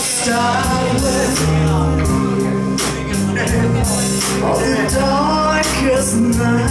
Starless, In the darkest night.